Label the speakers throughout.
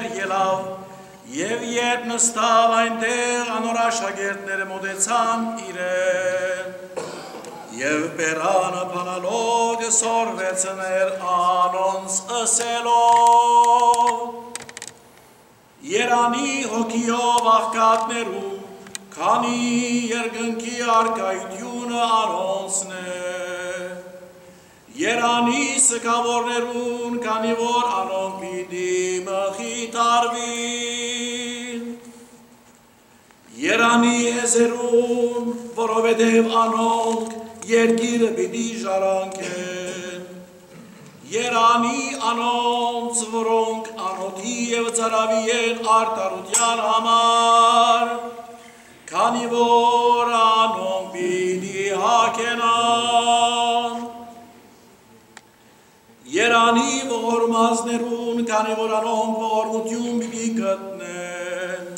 Speaker 1: լեր ելավ Եվ երբ նստավ այնտեղ անոր աշակերտները մոտեցան իրեն Եվ բերանը բանալոգ սորվեցներ անոնց ըսելով Երանի հոգիով աղկատներում, քանի երկնքի արկայությունը անոնցն է։ Երանի սկավորներուն, քանի որ անոնք պիտի մխիթարվին։ Երանի եզերուն, որովհետև անոնք երկիրը պիտի ժարանքեն։ Երանի անոնց, որոնք անոթի և ծարավի են արտարության համար, քանի որ անոնք պիտի հակենան։ Երանի ողորմազներուն, քանի որ անոնք ողորմություն պիտի գտնեն։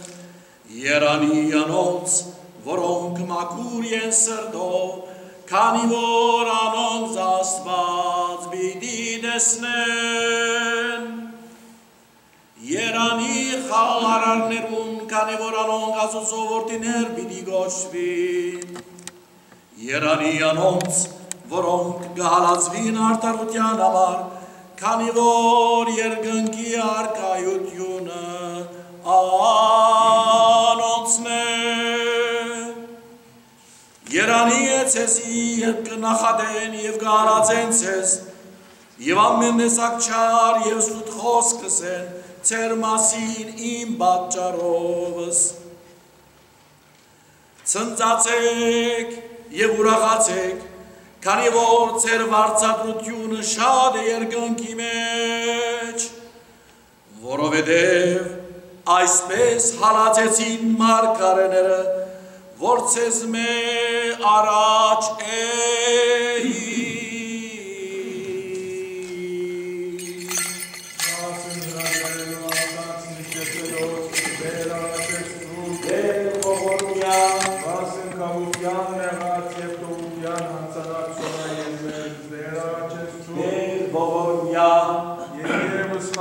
Speaker 1: Երանի անոնց, որոնք մաքուր են սրտով, քանի որ անոնց Աստված պիտի տեսնեն։ Երանի խաղարարներուն, քանի որ անոնք Աստծո որդիներ պիտի գոչվին։ Երանի անոնց, որոնք գահալացվին արտարության համար, քանի որ երկնքի արկայությունը անոնցն է։ Երանի է ցեսի եւ կնախադեն եւ գարացեն ցես եւ ամեն տեսակ չար եւ սուտ խոսքս են ծեր մասին իմ պատճառովս ցնծացեք եւ ուրախացեք քանի որ ծեր վարծատրությունը շատ է երկնքի մեջ որովհետև այսպես հալածեցին մարգարեները, որ ցեզ մե առաջ էի։
Speaker 2: Դեր ողորմյան, վասն կավության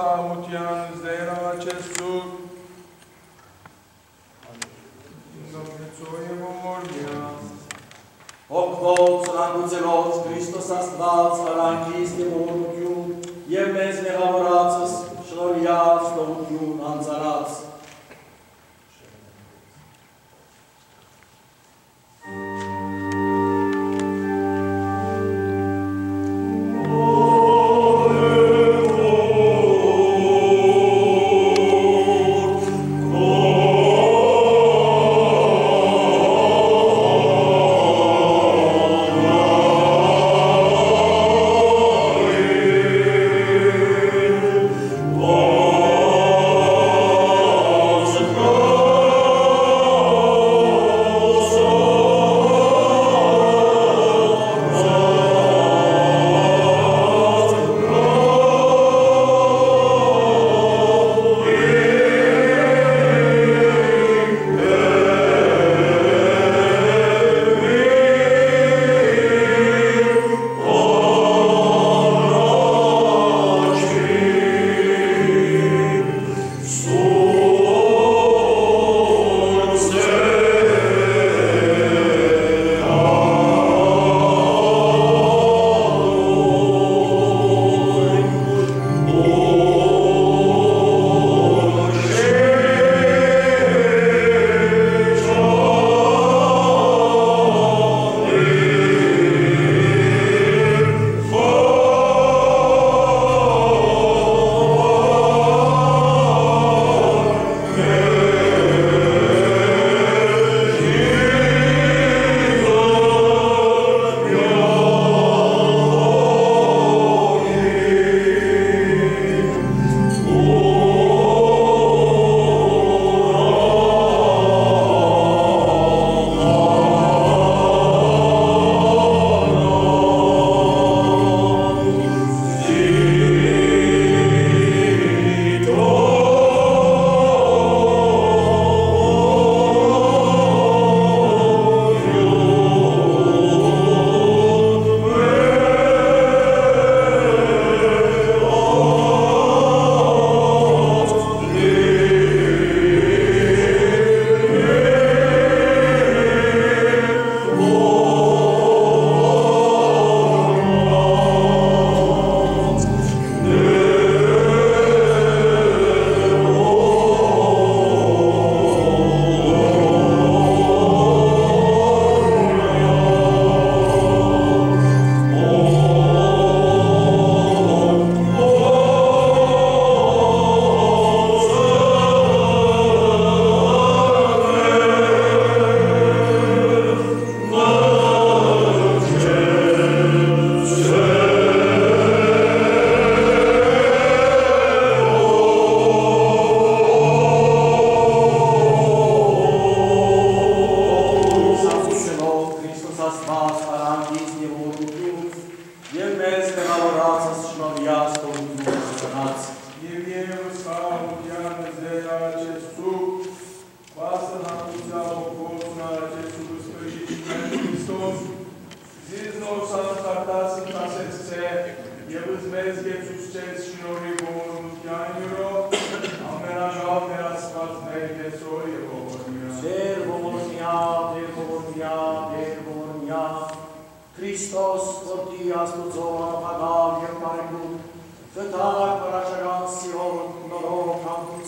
Speaker 3: Samutian Zera acest suc. Obchod, co nám bude loc,
Speaker 1: Kristus nás dal, staranky s tebou odků, je mezi nehovoráce, šlo já s tou odků, nám.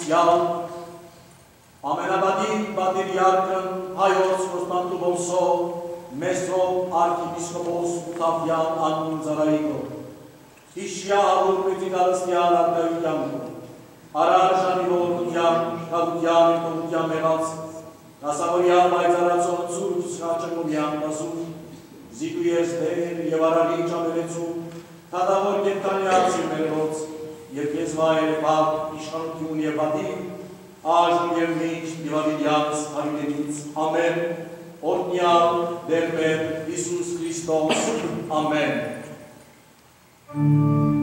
Speaker 1: Կամքության, ամենաբադին բադիր յարկն հայոց Կոստանդու Բոսով, մեզով արքիպիսկոպոս Ուտավյան անուն ծարայիկով, Իշյա պետի դարստյան արտայությանքով, Արարժանի ողորմության, կաղության և կողության մեղած, Նասավորյան բայցարացող ծուրդ սխաչնումյան մասում, զիկու ես դեր և արարի ճամերեցում, թադավոր կենտանյացի մերոց, և ես վայր բակ իշխանություն և բատին, աժն և մինչ դիվավիդյանց հարիներից, ամեն, օրտնյալ դեր մեր Իսուս Քրիստոս, ամեն։ Եզորություն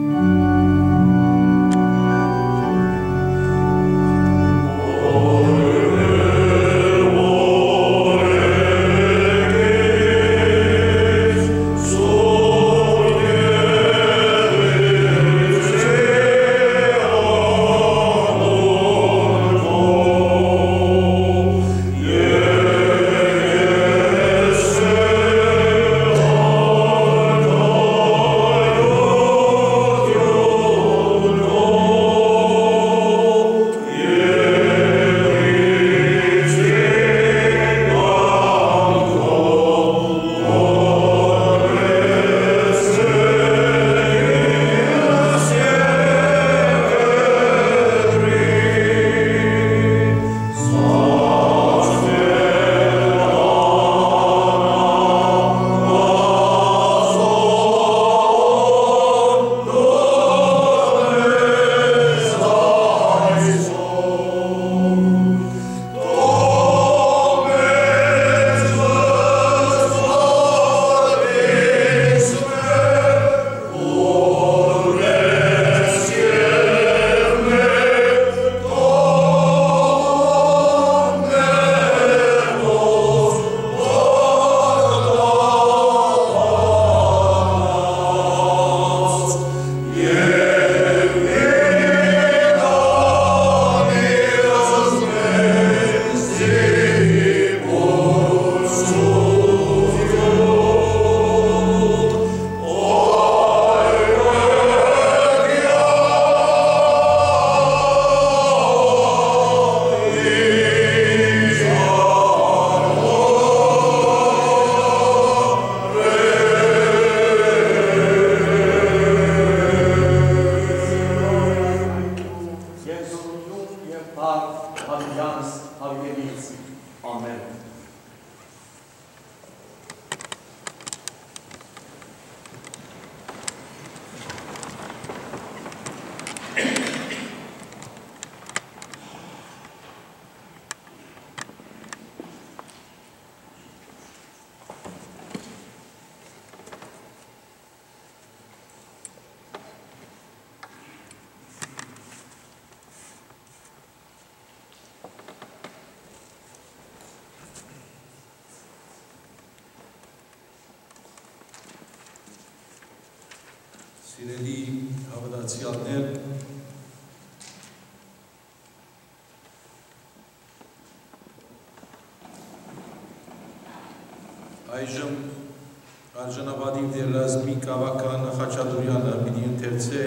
Speaker 4: արժանապատիվ դերազմի կավական Խաչատուրյանը պիտի ընթերցե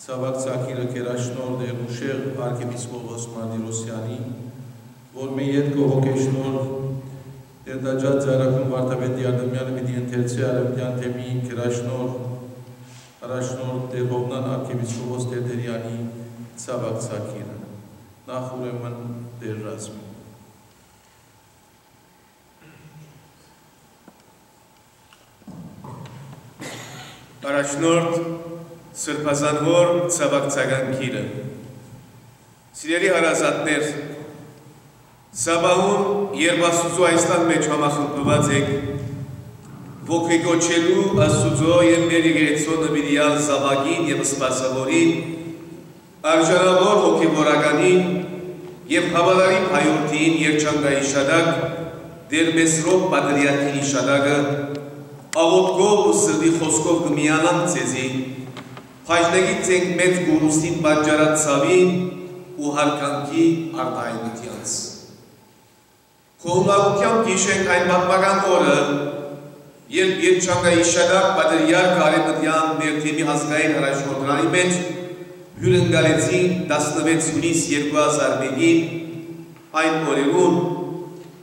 Speaker 4: Ցավակ Ցակիրը կերաշնոր դերուշեղ arczepiskopos Մարտիրոսյանի, որ մի հետ կողոքեշնոր Տերդաջատ Զարակուն Վարդապետ Յարդեմյանը պիտի ընթերցե արևմտյան թեմի կերաշնոր առաջնորդ Տեր Հովնան arczepiskopos Տերդերյանի Ցավակ Ցակիրը։ Նախ ուրեմն դեր ռազմի
Speaker 5: Առաջնորդ Սրբազանվոր Ցավակցական քիրը Սիրելի հարազատներ Սաբահուն երբ Աստուծո Հայաստան մեջ համախմբված եք ոգեկոչելու Աստուծո եւ մեր եկեղեցու նվիրյալ զավակին եւ սպասավորին արժանավոր հոգեվորականին եւ հավատարիմ հայորդին երջանկայի շադակ դեր Մեսրոպ Պատրիարքինի շադակը աղոտքով ու սրդի խոսքով կմիանամ ձեզի Փայժնեգից ենք մեծ գուրուստին պատճառած ցավին ու հարկանքի արտահայտությանց։ Կողմնակությամբ գիշենք այն պատմական օրը, երբ Երջանկայի շադակ պատրիար կարեմտյան մեր թեմի ազգային հրաշորդրանի մեջ հյուրընկալեցին 16 հունիս 2001-ին այն օրերուն,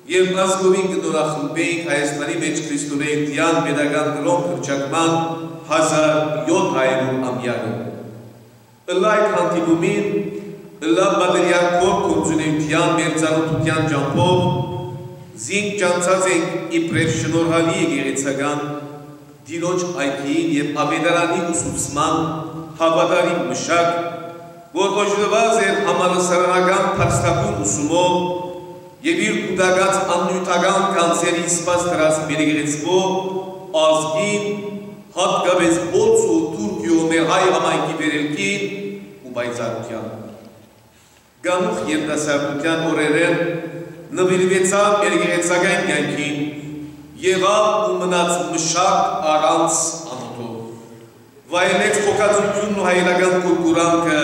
Speaker 5: երբ ազգովին գնորախմբեինք Հայաստանի մեջ Քրիստոնեության պետական գրոն կրճակման 1700 ամյակը։ Ըլա այդ հանդիպումին, ըլա բադրյակով կոնձունեության մեր ծանոթության ճամփով զինք ճանցած ենք իբրև շնորհալի եկեղեցական դիրոջ այգին եւ ավետարանի ուսուցման հավատարիմ մշակ, որ օժրված էր համալսարանական փաստակուն ուսումով եւ իր կուտակած աննյութական կանցերի սպաս դրած մեր եկեղեցվո ազգին հատկապես ոնց ու Թուրքիո մեր հայ համայնքի վերելքին ու բայցարության։ Գանուխ երդասարտության օրերեն նվիրվեցավ մեր գեղեցական կյանքին, եղավ ու մնաց մշակ առանց անոտով։ Վայելեց խոքածությունն ու հայրական կուրկուրանքը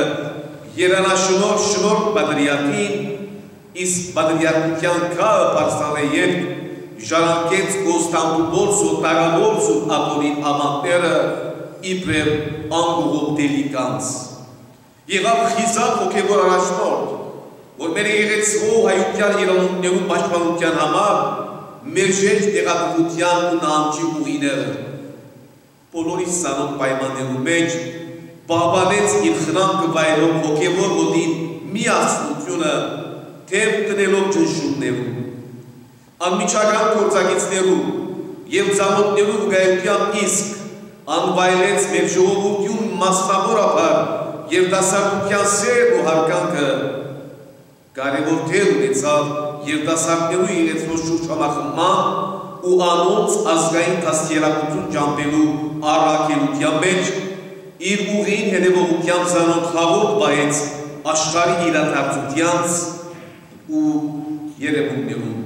Speaker 5: երանաշնոր շնոր բադրյակին, իսկ բադրյակության կաղը պարսալ է երբ ժարանկեց Կոստանդուբորս ու Տարաբորս ու ատորին ամանները իբրև անգուղով դելիկանց։ Եղավ խիզակ հոգևոր առաջնորդ, որ մեր եղեցվող հայության իրանուններում պաշտպանության համար մեր շեջ տեղատվության ու նամջի ուղիները։ Բոլորի սանոտ պայմաններու մեջ բաբանեց իր խնամքը վայրով հոգևոր ոտին միասնությունը թև տնելով ճնշումներում անմիջական գործակիցներու եւ ծանոթներու վկայության իսկ անվայելեց մեր ժողովրդյուն մասնավորապես եւ դասարտության սեր ու հարկանքը կարևոր դեր ունեցավ երդասարտներու իրենցնոր շուրջ համախմման ու անոնց ազգային դաստիարակություն ճամպելու առաքելության մեջ իր ուղին հետևողության զանոտ խավոր բայեց աշխարի իրատարձությանց ու երևուններում։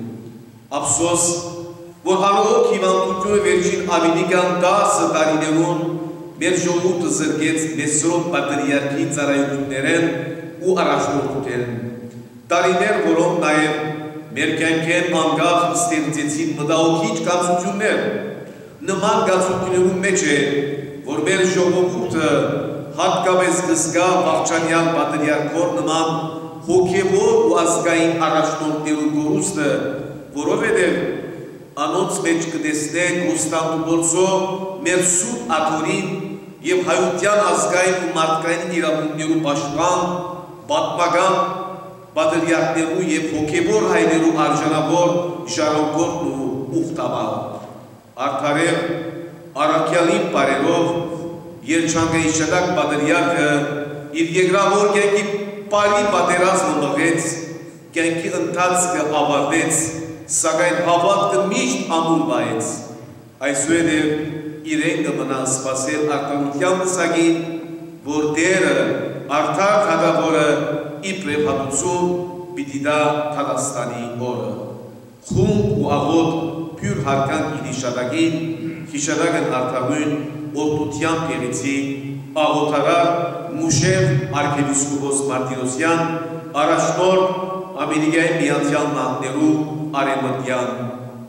Speaker 5: Ափսոս, որ հանողոք հիվանդությունը վերջին ավինիկան դասը տարիներուն մեր ժողովուրդը զրկեց Մեսրոպ պատրիարքի ծառայություններեն ու առաջնորդութեն։ Տարիներ, որոնք նաև մեր կյանքեն անգախ ստեղծեցին մտահոգիչ կացություններ։ Նման կացություններում մեջ է, որ մեր ժողովուրդը հատկապես կզգա Վաղճանյան պատրիարքոր նման հոգևոր ու ազգային առաջնորդներու գորուստը, որովհետև անոնց մեջ կտեսնե Կոստանդուպոլսո մեր սուրբ աթորին եւ հայության ազգային ու մարդկային իրավունքներու պաշտպան, պատմական պատրիարքներու եւ հոգեվոր հայերու արժանավոր ժառանգորդն ու ուխտաբար։ Արդարև առաքյալին բարերով երջանկայի շտակ պատրիարքը իր երկրավոր կյանքի բարի պատերազմը մղեց, կյանքի ընթացքը ավարտեց, սակայն հավատքը միշտ ամուր բայեց։ Այսուհետև իրեն կմնա սպասել արտանության մսագին, որ դերը արդար հատավորը իբրև հատուցում պիտի դա Թագաստանի օրը։ Խումբ ու աղոտ պյուր հարկան իդի շատագին, հիշադագն արդավույն որդության պերիցի, աղոթարար մուշև արկևիսկուբոս Մարտիրոսյան, առաջնոր ամենիգային միանցյալ նահներու արեմտյան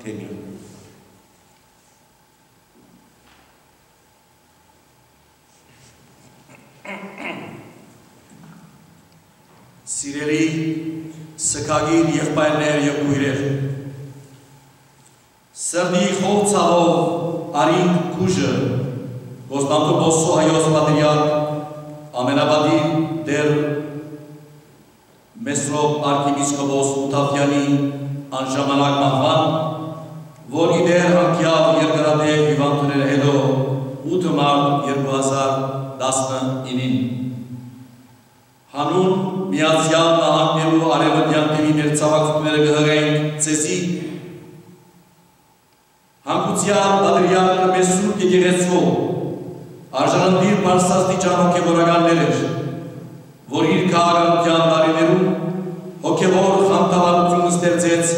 Speaker 5: թեմին։
Speaker 6: Սիրելի սկագին եղբայրներ եւ գույրեր։ Սրդի խով ցավով արին քուժը Կոստանդո Բոսո հայոց պատրիարք ամենաբադի դեր Մեսրոպ arczepiskopos Մութավյանի անժամանակ մահվան, որ իդեր անկյալ երկրատեկ հիվանդները հետո 8 մարտ 2019-ին հանուն միացյալ նահանգներու արևմտյան տերի մեր ծավակությունները կհղենք ծեսի հանգուցյալ բադրյակը մեզ սուրկ եկեղեցվող արժանանդիր բարձրաստիճան հոգևորականներ էր, որ իր քաղաքական տարիներում հոգևոր խանդավառություն ստեղծեց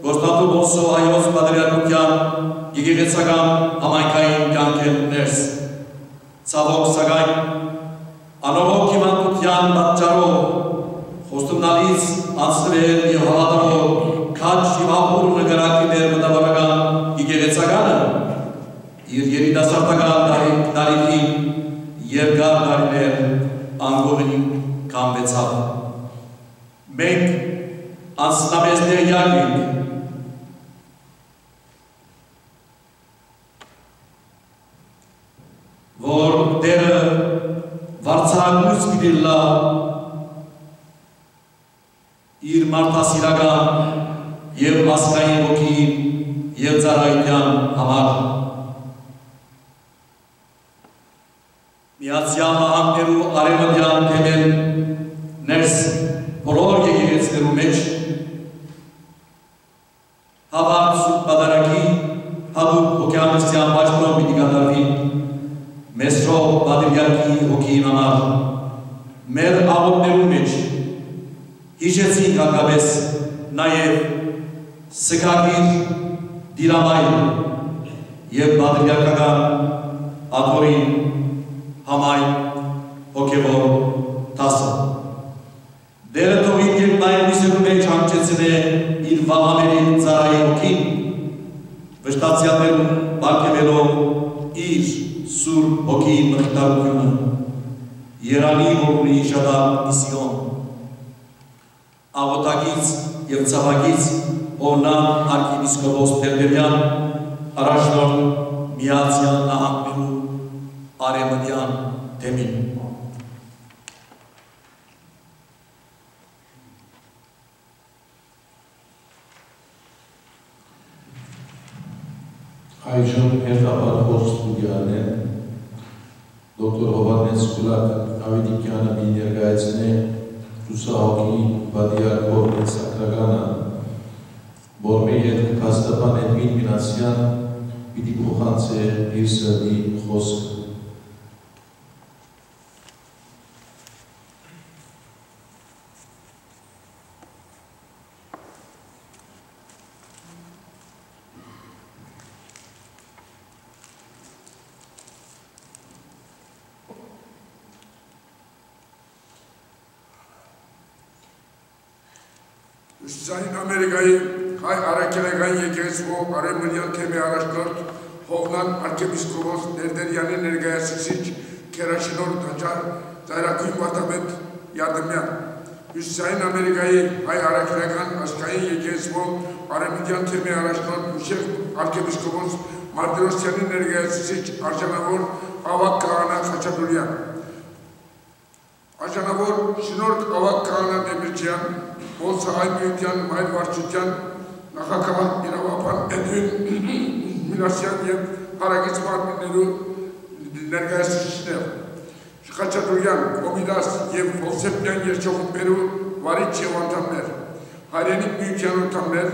Speaker 6: Գործատու Բոսո Հայոց Պատրիարքության եկեղեցական համայնքային կյանքերներս։ Ցավոք սակայն անողոք հիվանդության պատճառով խոստումնալից անցնել եւ հավատալով քաջ հիվանդությունը գրակի դեր մտավորական եկեղեցականը իր երիտասարդական տարիքին երկար տարիներ անգողին կամվեցավ։ Մենք անցնամես տեղյակ ենք որ դերը վարձահագույց պիտի լա իր մարդասիրական եւ ասկային ոգին եւ ծառայության համար Միացյալ Նահանգներու արևմտյան թեմեն ներս բոլոր եկեղեցիներու մեջ հավատ սուտ պատարակի հատուկ հոգեանստյան պաշտոն պիտի կատարվի Մեսրո պատրիարքի հոգին համար մեր աղոտներու մեջ հիշեցինք հակապես նաև սկագիր դիրամայր և պատրիարքական աթորին համայն հոգևոր տասը։ Դերը թողին և նաև միսերու մեջ հանգչեցին է իր վաղաների ծարայի հոգին, վշտացյալներում բարգևելով իր սուր հոգի մխտարությունը, երանի հորունի շադար իսիոն, աղոտագից և ծավագից օրնան արկիվիսկոպոս Տերդերյան, առաջնոր միացյան նահանգներու արեմդյան թեմին։
Speaker 7: Այժմ հերթապարխոս ստուդիան է դոկտոր Հովանես Կուլակ Ավետիկյանը մի ներգայացնե Ռուսահոգի բադիարկով ներսակրականը, որ մեր հետ կպաստապան Էդվին Մինասյան պիտի փոխանց է իր սրդի խոսքը։
Speaker 8: Հյուսիսային Ամերիկայի հայ առաքելական եկեղեցու արևմտյան թեմի առաջնորդ Հովնան arczepiskopos Ներդերյանի ներկայացուցիչ Քերաշինոր տաճար ծայրակույն վարդապետ Յարդեմյան Հյուսիսային Ամերիկայի հայ առաքելական աշխային եկեղեցու արևմտյան թեմի առաջնորդ Մուշեվ arczepiskopos Մարտիրոսյանի ներկայացուցիչ արժանավոր Ավակ Քահանա Խաչատուրյան Արժանավոր շնորհք Ավակ Քահանա Դեմիրճյան Ոսահայ միության մայր վարչության նախագահ իրավապան Էդվին Մինասյան և հարագից մարմիններու ներկայացուցիչներ Շխաչատուրյան, Կոմիդաս և Հովսեփյան երջողումբերու վարիչ և անդամներ, հայրենիք միության անդամներ,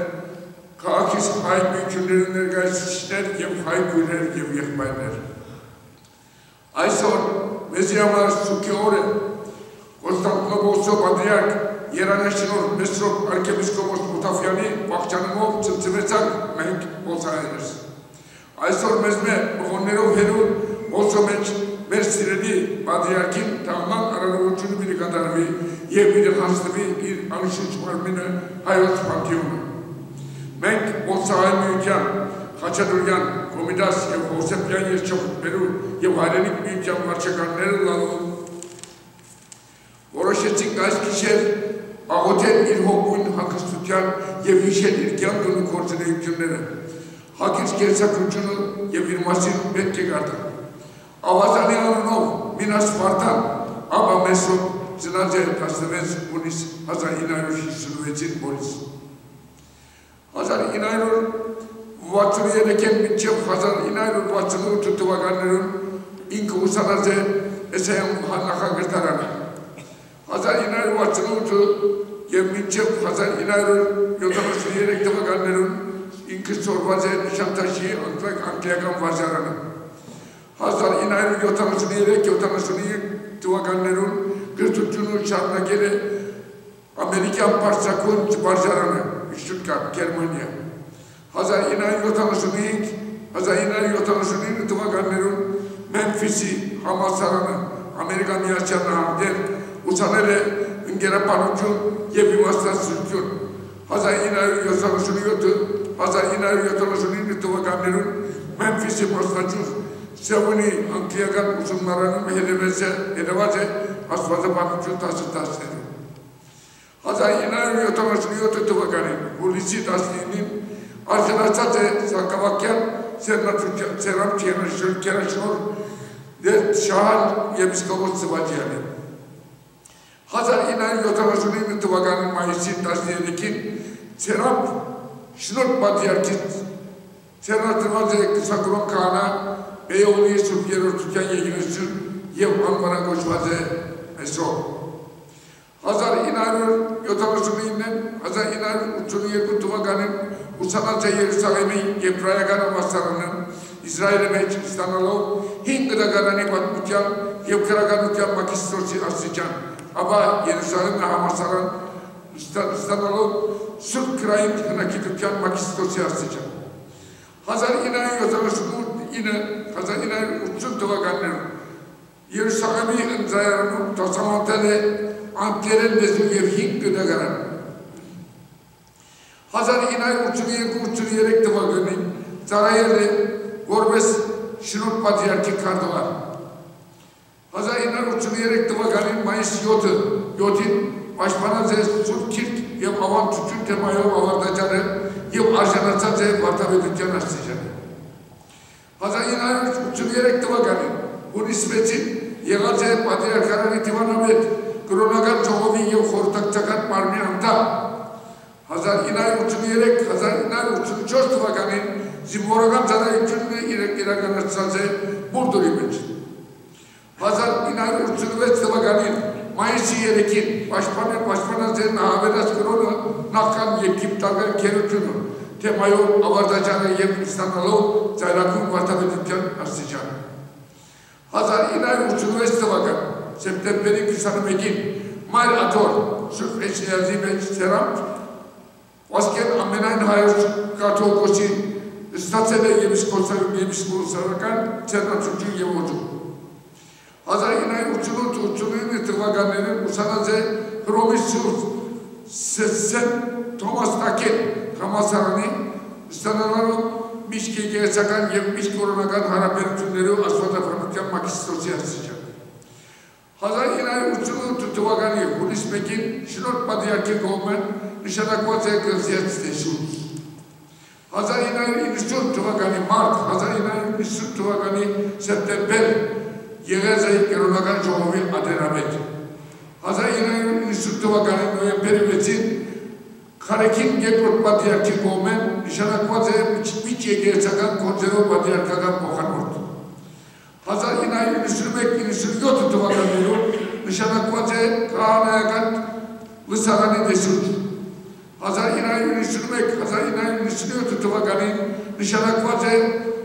Speaker 8: քաղաքիս հայ միություններու ներկայացուցիչներ և հայ գույներ և եղբայրներ։ Այսօր մեզի համար սուքի օր է Կոնստանտնոպոլսո պատրիարք Երանաշնոր Մեսրոպ arczepiskopos Մութաֆյանի վաղճանումով ծծվեցանք մենք ոսայերս։ Այսօր մեզ մե մղոններով հերուն ոսո մեջ մեր սիրելի պատրիարքին տաղման արարողությունը պիտի կատարվի և պիտի հասնվի իր անշուչ մարմինը հայոց պանթիոնը։ Մենք ոսահայ միության Խաչատուրյան, Կոմիդաս և Հովսեփյան երջողներու և հայրենիք միության վարչականները լալու որոշեցինք այս գիշեր աղոթել իր հոգույն հանգստության և հիշել իր կյանքն ու գործունեությունները, հագից կերսակրությունը և իր մասին պետք է գարտան։ Ao Hazari Ano Novo, Minas Spartan, ama mesut Zinacı Kastemez polis Hazar İnaylur Hüsnüvecin polis. Hazar İnaylur vatını yedeken bitçem Hazar İnaylur vatını tutu vaganların inki usanazı eseyen hallaka gırtaran. Hazar İnaylur vatını tutu yeminçem Hazar İnaylur yodamasını yedekte vaganların inki sorbazı nişantaşı antlak antlayakan vazaranı. Hazar inayir yotanısını yelek yotanısını tuvakanlerun kırtut cunur şartına geri Amerikan parça başsakun barjaranı Stuttgart, Germanya. Hazar inayir yotanısını yek Hazar inayir yotanısını tuvakanlerun Memphis'i, Hamasaranı Amerikan yaşanan der usanere ingere panucun yebi mastan sürtün. Hazar inayir yotanısını yotu Hazar inayir yotanısını tuvakanlerun Memphis'i, Hamasaranı శవుని అంత్యగా కుసుమరణం ఎలివేసే ఎలివసే అశ్వత పాపించు తాసి తాసేది Hatta inanın yotamazını yotutu bakanı. Bu lisi tasliğinin arkadaşlar da sakavakken selam selam kenaşır kenaşır de şahal yemiş kabul sıvacı yani. Hatta inanın yotamazını yotutu bakanı mayısı tasliğindeki selam şunur batıyar ki selam tırmazı sakurum kana 19-ին արժանացած է Սակավակյան ծերամ կերաշնոր դեր շահալ եպիսկոպոս Սվաջյանը։ 1979 թվականին մայիսի 13-ին ծերամ շնոր պատիարքից ծերնատրված է կսակրոն կանա Բեյովնի Սուրբ Երորդության եկեղեցուն եւ անվանակոչված է այսօր։ 1979-ին 1982 թվականին ուսանած է Երուսաղեմի եբրայական համալսարանում Իսրայելի մեջ ստանալով 5 դագարանի պատմության եւ քրականության մագիստրոսի աստիճան, ապա Երուսաղեմի համալսարան ստանալով Սուրբ քրային հնագիտության մագիստրոսի աստիճան։ 1978 1980 թվականներում Երուսաղեմի ընձայարանում դասավանդել է անկերեն լեզու և հինգ գնագարան։ 1982-83 թվականին ծառայել է որպես շնորհ պատրիարքի քարտուղար։ 1983 թվականին մայիս 7-ին պաշտպանած է Սուրբ Քիրք եւ ավանդություն թեմայով ավարտաճարը եւ արժանացած է վարդապետության աստիճանը։ 1983 թվականին հունիս 6-ին եղած է պատրիարքարանի դիվանամետ կրոնական ժողովի եւ խորհրդակցական մարմնի անդամ 1983-1984 թվականին զինվորական ծառայությունն իրականացած է Բուրդուրի մեջ 1986 թվականին մայիսի 3-ին պաշտպանել պաշտպանած է նահավերած կրոնը նախքան Եգիպտական քերությունը թեմայով ավարտաճանը եւ ստանալով ծայրակում վարդապետության աստիճան 1986 թվական սեպտեմբերի 21-ին մայր աթոր Սուրբ Էջնիազի մեջ ծերամ Ոսկեն ամենայն հայոց կաթողիկոսի ստացել է եպիսկոպոսական ցերնացություն եւ ոճում 1988-89 թվականներին ուսանած է Հռոմի Սուրբ Սեն Թոմաս Տակեն համասարանի ստանալով միշտ եկեղեցական եւ միշտ կորոնական հարաբերություններով աստվածաբանության մագիստրոսի աստիճան 1988 թվականի հունիս 1-ին շնորհ պատրիարքի կողմը նշանակված է կղզիած տեսուց 1998 թվականի մարտ 1998 թվականի սեպտեմբեր եղած է կերոնական ժողովի ադենամետ 1998 թվականի նոյեմբերի 6-ին Խարեքին երկրորդ պատրիարքի կողմեն նշանակված է միջ եկեղեցական գործերով պատրիարքական փոխանորդ 1991-97 թվականներում նշանակված է քահանայական լսարանի դեսուր 1991-1997 թվականին նշանակված է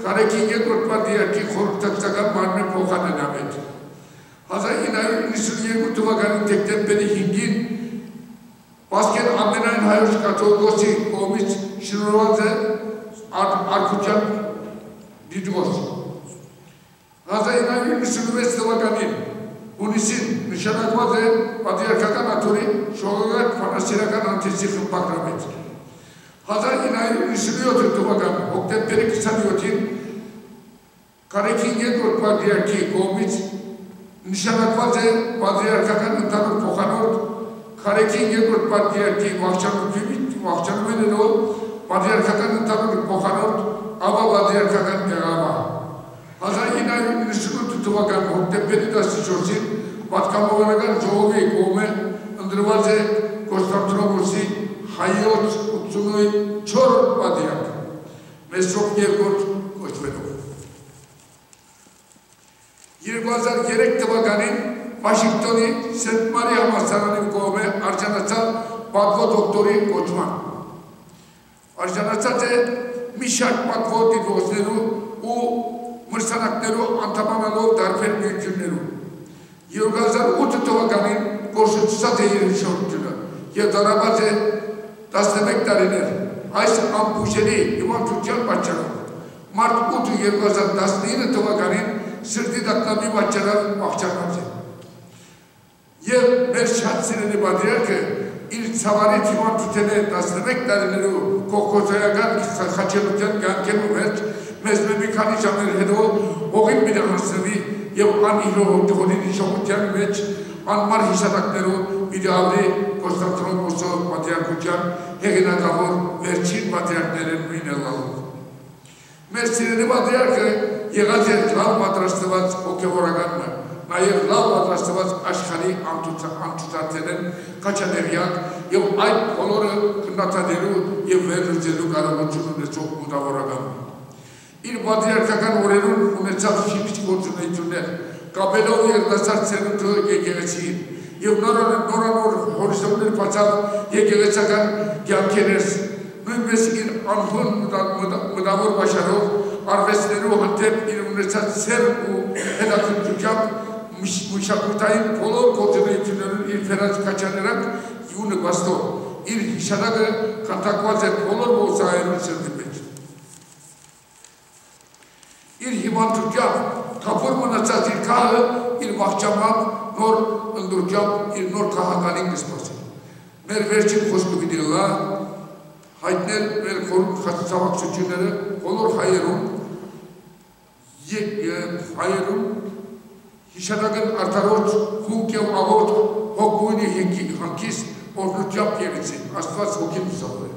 Speaker 8: Կարեկի երկրորդ պատրիարքի խորհրդակցական մարմնի փոխանենամետ 1992 թվականի դեկտեմբերի 5-ին Պասկեն ամենայն հայոց կաթողիկոսի կողմից շնորհված է արկության դիտվոց 1996 թվականին հունիսին նշանակված է պատրիարքական աթորի շողակարգ փանասիրական անթեսի խմբակրամետ։ 1997 թվական հոկտեմբերի 27-ին Կարեկին երկրորդ պատրիարքի կողմից նշանակված է պատրիարքական ընդհանուր փոխանորդ Կարեկին երկրորդ պատրիարքի վաղճանումենելով պատրիարքական ընդհանուր փոխանորդ ապա պատրիարքական տեղավա 1998 թվական հոկտեմբերի 14-ին պատկամովանական ժողովի կողմը ընդրված է Կոստանդնոպոլսի հայոց 84 պատիակ, մեսրոք երկրորդ կոչվելով։ 2003 թվականին Վաշինգտոնի Սենտ Մարի համալսարանի կողմը արժանացավ պատվո դոկտորի կոչման։ Արժանացած է մի շարք պատվո դիվոզներու ու մրցանակներու անդամանալով դարբեր միություններու։ 2008 թվականին կորշեցուցած է երեշորությունը և դարաբած է 11 տարիներ այս ամբուժելի հիվանդության պատճառով։ Մարտ 8 2019 թվականին սրտի դակնամի պատճառով աղջանած է։ Եվ մեր շատ սիրելի պատրիարքը իր ցավարի թիմարտութենե 11 տարիներու կողքոզայական խաչելության կյանքելու մեջ մեզ մի քանի ժամեր հետո հողին մի հասնվի եւ անիրո դողորի շողության մեջ անմար հիշատակներով իդեալի Կոստանդնոպոսո պատրիարքության հեղինակավոր վերջին պատրիարքներն նույնելով։ Մեր սիրելի պատրիարքը եղած է լավ պատրաստված հոգևորականը, նաև լավ պատրաստված աշխարհի ամտուցատերեն կաչաներյակ եւ այդ բոլորը քննադատելու եւ վերլուծելու կարողություն ունեցող մտավորական։ Իր պատրիարքական օրերուն ունեցավ շիպիչ գործունեություններ, կապելով երիտասարդ ցերունքը եկեղեցին եւ նորանոր հորիզոններ բացավ եկեղեցական կյանքերս նույնպես իր անհուն մտավոր բաշարով արվեստներու հանդեպ իր ունեցած սեր ու հետաքրքրությամբ մշակութային բոլոր գործունեություններում իր ֆերած կաչաներակ ու նվաստով իր հիշանակը կատակված է բոլոր ոսայերուն սրտի մեջ։ Իր հիմանդրությամբ թափոր մնացած իր կահը իր վաղճամամբ նոր ընդրությամբ իր նոր կահականին կսպասի։ Մեր վերջին խոսքը վիդելա հայտնել մեր խորհրդացավակցությունները բոլոր հայերուն հայերուն հիշանակն արդարոց հունք եւ աղոտ հոգույնի հանկիստ օրնությամբ եղեցին, աստված հոգին ուսավոր է։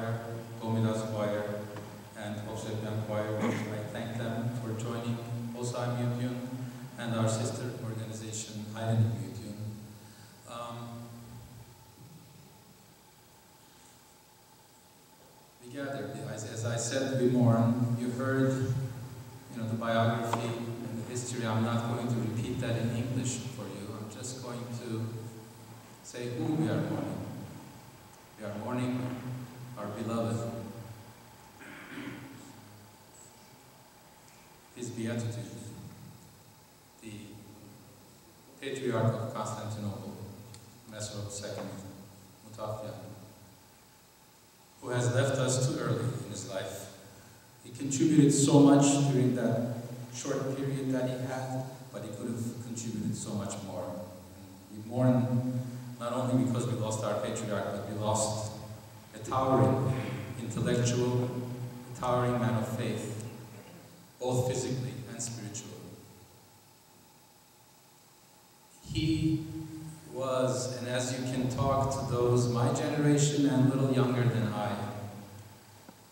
Speaker 7: Abraão so much during that short period that he had, but he could have contributed so much more. We mourn not only because we lost our patriarch, but we lost a towering intellectual, a towering man of faith, both physically and spiritually. He was, and as you can talk to those my generation and a little younger than I,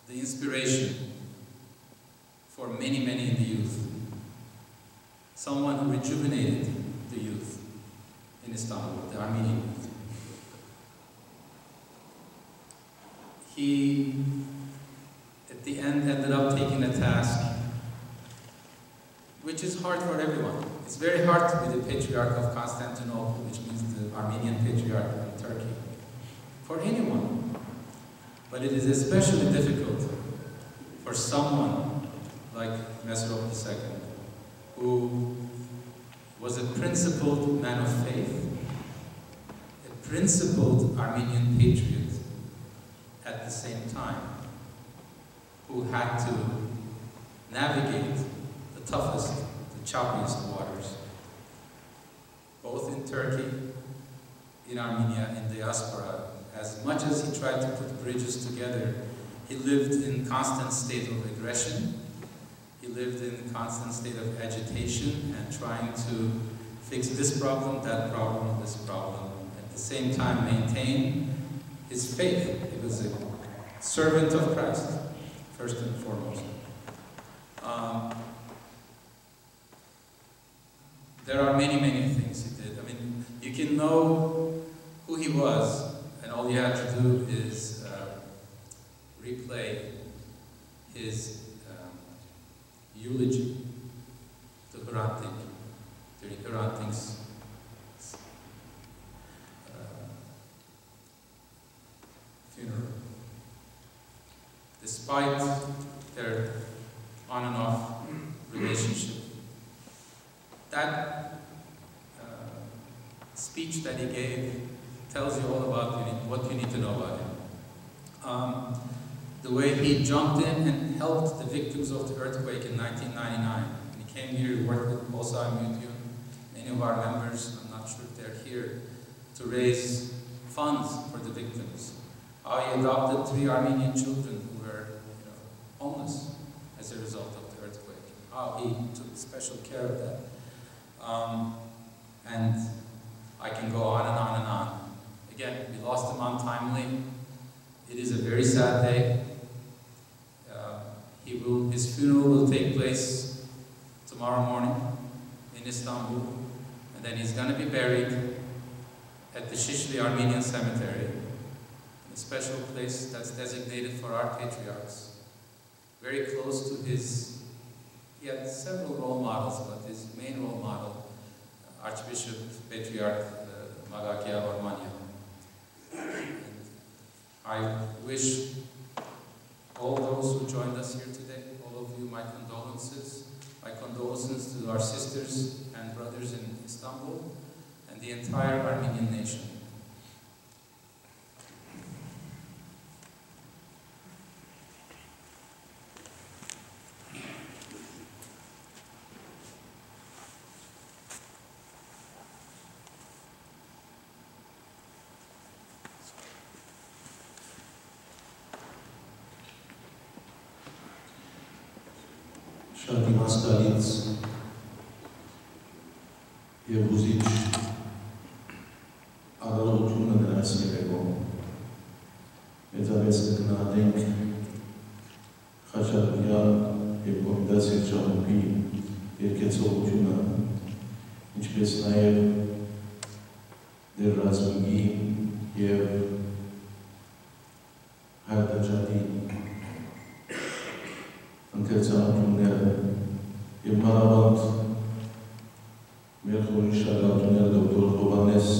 Speaker 7: the inspiration for many, many in the youth. Someone who rejuvenated the youth in Istanbul, the Armenian youth. He, at the end, ended up taking a task which is hard for everyone. It's very hard to be the Patriarch of Constantinople, which means the Armenian Patriarch in Turkey, for anyone. But it is especially difficult for someone like Mesrop II, who was a principled man of faith, a principled Armenian patriot at the same time, who had to navigate the toughest, the choppiest waters, both in Turkey, in Armenia, in diaspora. As much as he tried to put bridges together, he lived in constant state of aggression. Lived in a constant state of agitation and trying to fix this problem, that problem, this problem. At the same time, maintain his faith. He was a servant of Christ, first and foremost. Um, there are many, many things he did. I mean, you can know who he was, and all you have to do is uh, replay his um, eulogy to Hrant Dink during Hrant Dink's uh, funeral. Despite their on and off relationship, that uh, speech that he gave tells you all about you need, what you need to know about him. Um, the way he jumped in and helped the victims of the earthquake in 1999. He came here, he worked with Bosa Museum, many of our members, I'm not sure if they're here, to raise funds for the victims. How he adopted three Armenian children who were you know, homeless as a result of the earthquake. How he took special care of that. Um, and I can go on and on and on. Again, we lost him untimely. It is a very sad day. Uh, he will, his funeral will take place tomorrow morning in Istanbul, and then he's going to be buried at the Shishli Armenian Cemetery, special place that's designated for our patriarchs, very close to his. He had several role models, but his main role model, Archbishop Patriarch uh, Ormania. I wish all those who joined us here today, all of you, my condolences. My condolences to our sisters and brothers in Istanbul and the entire Armenian nation.
Speaker 4: Շատ իմաստալից եւ ուզիչ ադալությունը նրանց երեկո մեծավեց կգնահատենք Խաչատրյան եւ Կոմիտաս երջանուկի երկեցողությունը ինչպես նաեւ դեր ռազմիկի եւ հայտաջատի ընկերությունները եւ մանավանդ մեր խորհրդի շարժումները դոկտոր Հովանես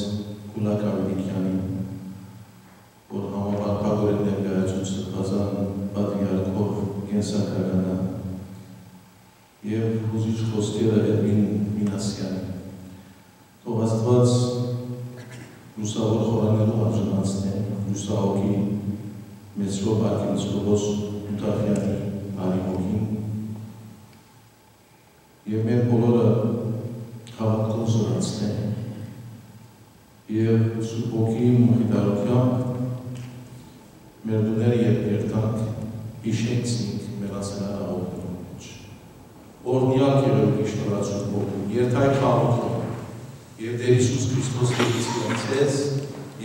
Speaker 4: Կուլակավիկյանին որ համապարփակորեն ներկայացում սրբազան պատրիարքով կենսակարանը եւ հուզիչ խոսքերը Էդվին Մինասյանի թող Աստված լուսավոր խորանելու արժանացնեն լուսահոգի մեծրով արկենսկոպոս Ուտաֆյանի արիմոգին եւ մեր բոլորը հավատքով զորացնեն եւ Սուրբ ոգի մխիթարությամբ մեր դուները երբ երթանք հիշեցինք մեր ասենարահողներում մեջ օրնյալ երևի շնորհացում ոգու երթայք հավատքով եւ Տեր Հիսուս Քրիստոս Տերից ցես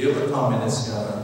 Speaker 4: եւ ընդամենեսյանը